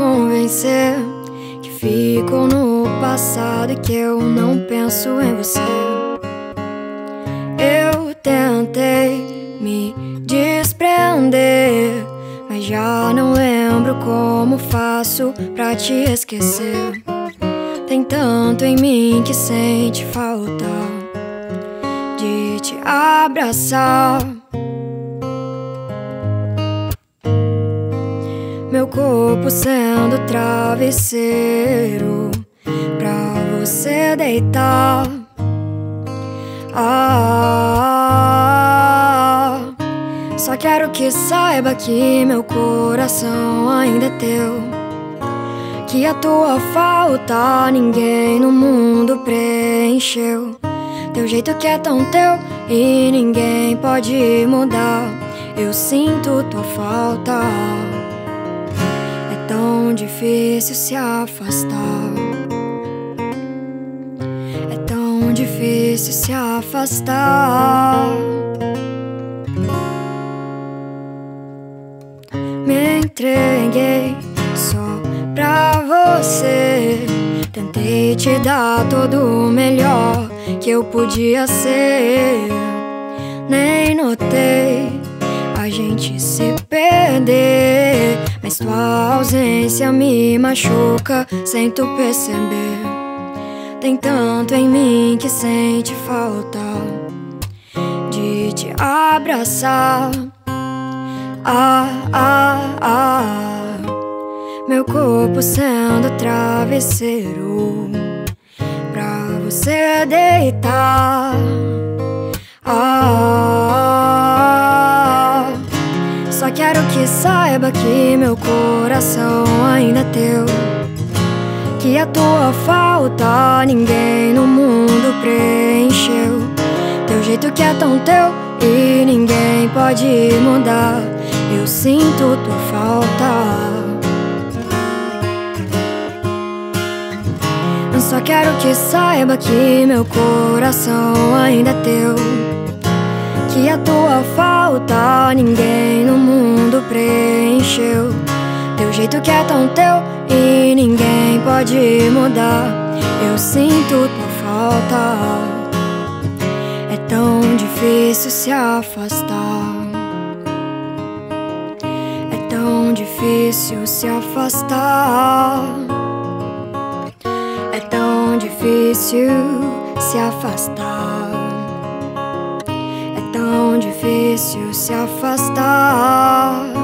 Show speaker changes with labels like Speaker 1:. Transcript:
Speaker 1: convencer que ficou no passado e que eu não penso em você. Eu tentei me desprender, mas já não lembro como faço pra te esquecer. Tem tanto em mim que sente falta de te abraçar. Corpo sendo travesseiro pra você deitar. Ah, só quero que saiba que meu coração ainda é teu. Que a tua falta ninguém no mundo preencheu. Teu jeito que é tão teu e ninguém pode mudar. Eu sinto tua falta tão difícil se afastar. É tão difícil se afastar. Me entreguei só pra você. Tentei te dar todo o melhor que eu podia ser. Nem notei a gente se perder. Mas tua ausência me machuca sem tu perceber. Tem tanto em mim que sente falta de te abraçar. Ah, ah, ah. Meu corpo sendo travesseiro pra você deitar. Só quero que saiba que meu coração ainda é teu. Que a tua falta ninguém no mundo preencheu. Teu jeito que é tão teu e ninguém pode mudar. Eu sinto tua falta. Só quero que saiba que meu coração ainda é teu. Que a tua falta ninguém preencheu. Teu jeito que é tão teu e ninguém pode mudar. Eu sinto tua falta. É tão difícil se afastar. É tão difícil se afastar. É tão difícil se afastar. É tão difícil se afastar.